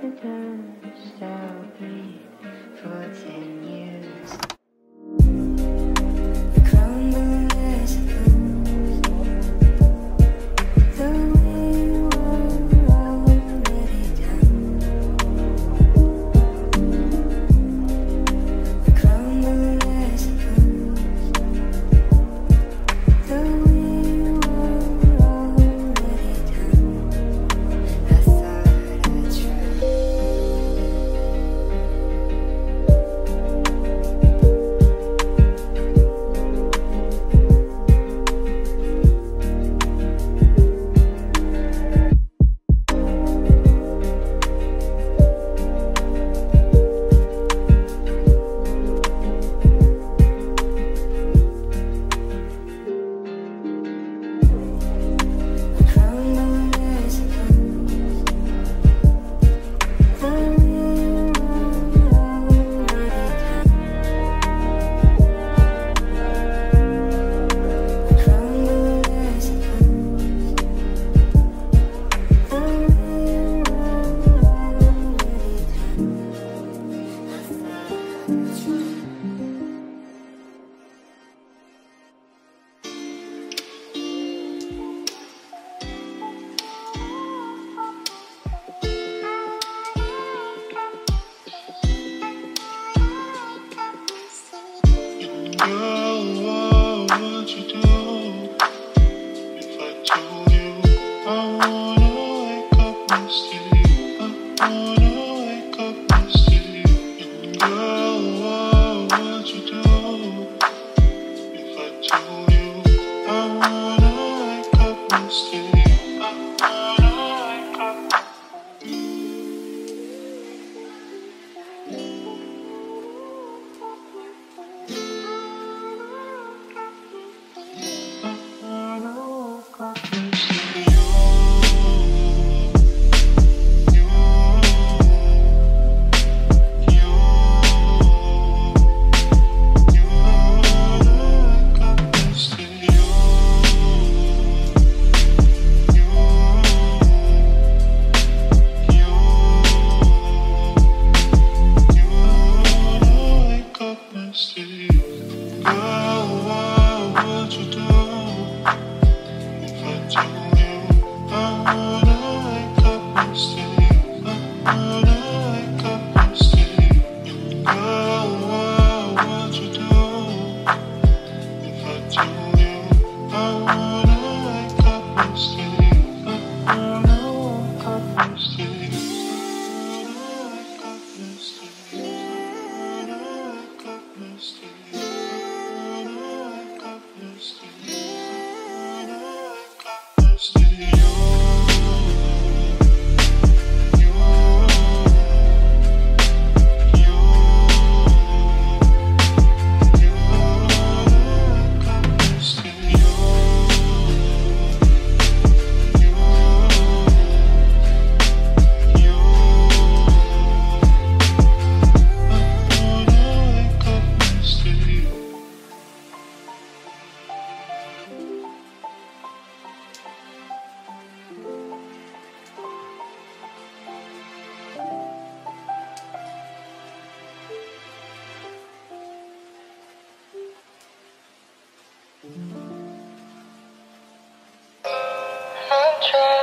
the dust I'll breathe for ten years. Girl, I'm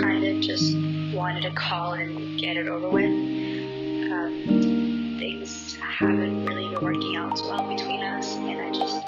kind of just wanted to call and get it over with. Um, things haven't really been working out so well between us, and I just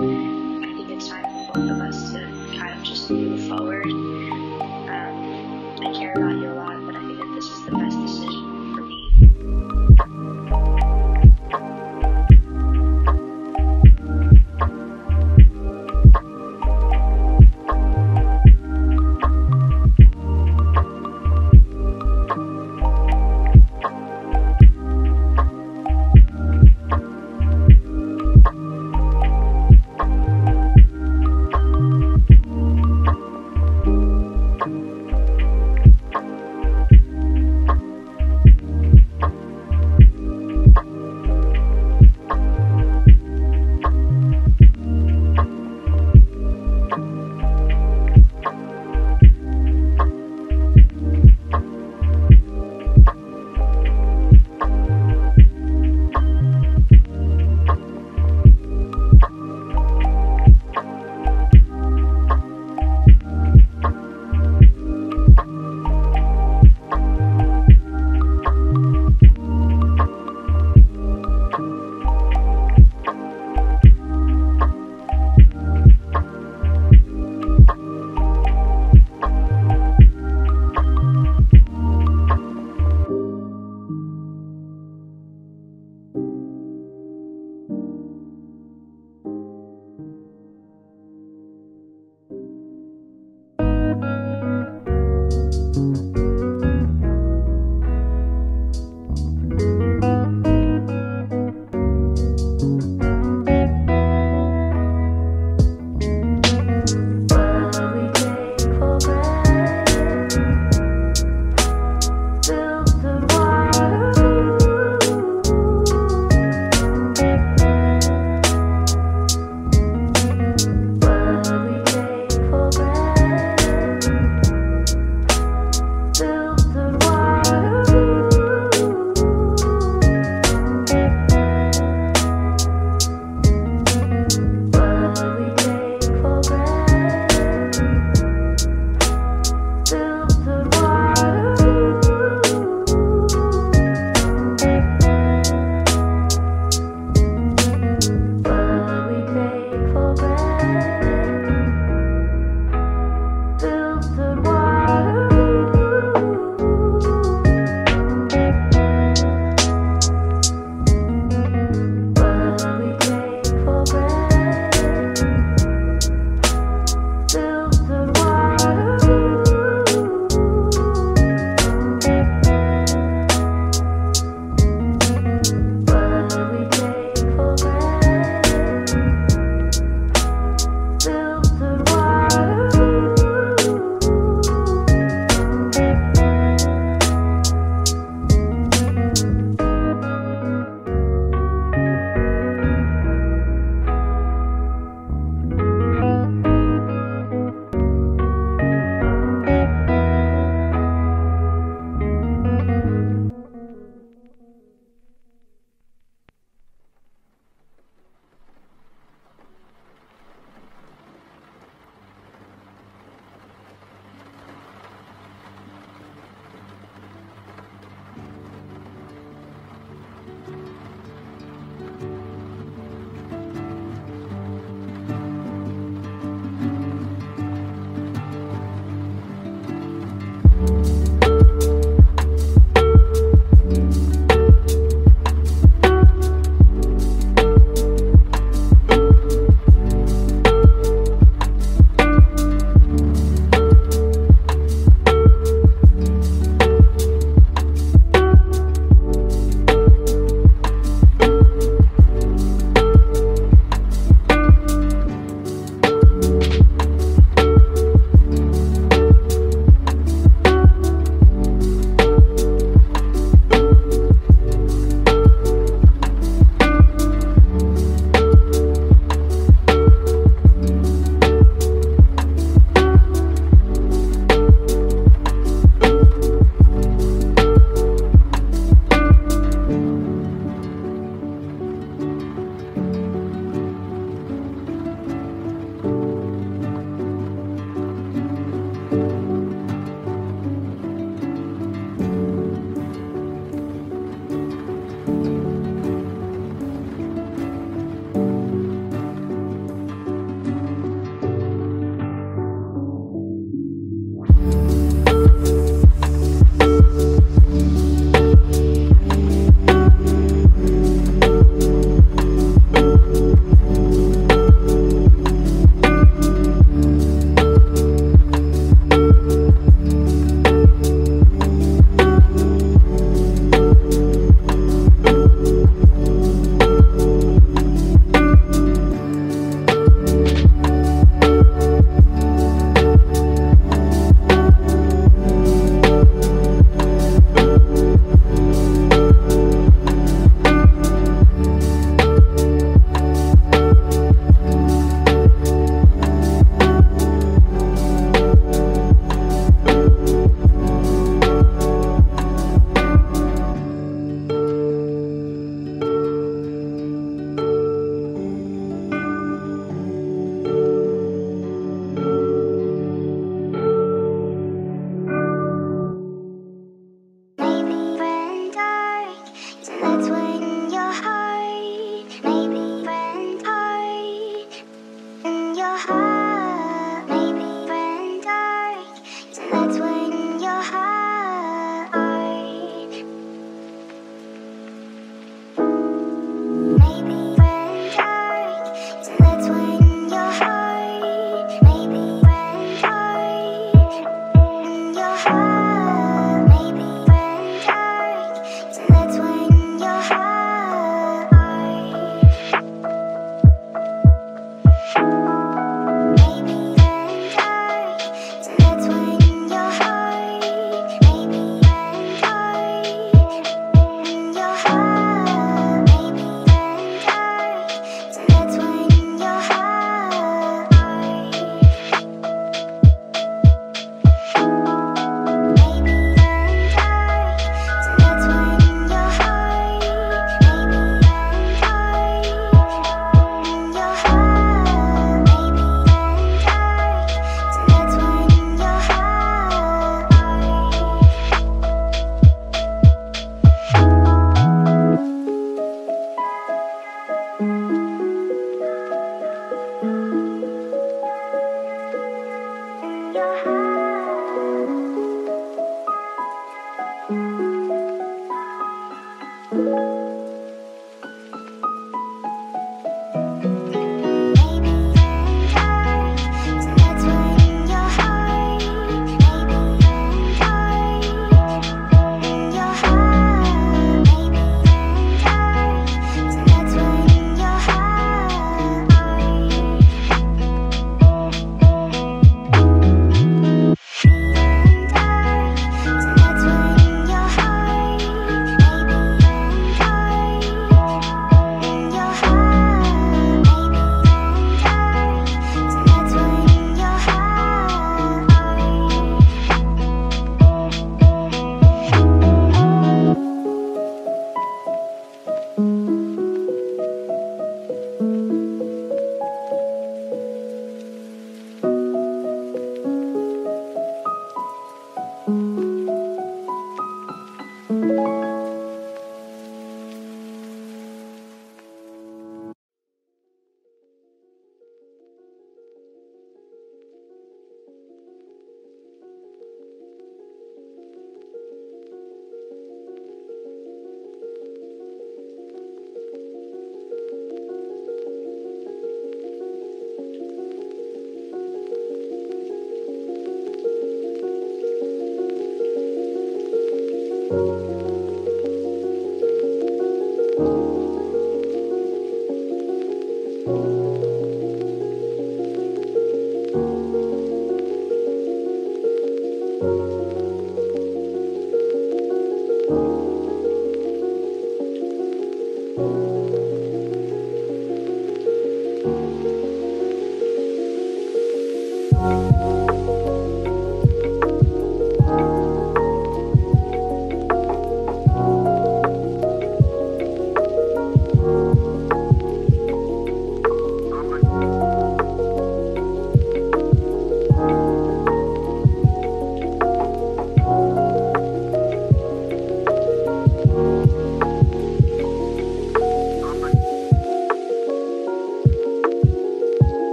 Música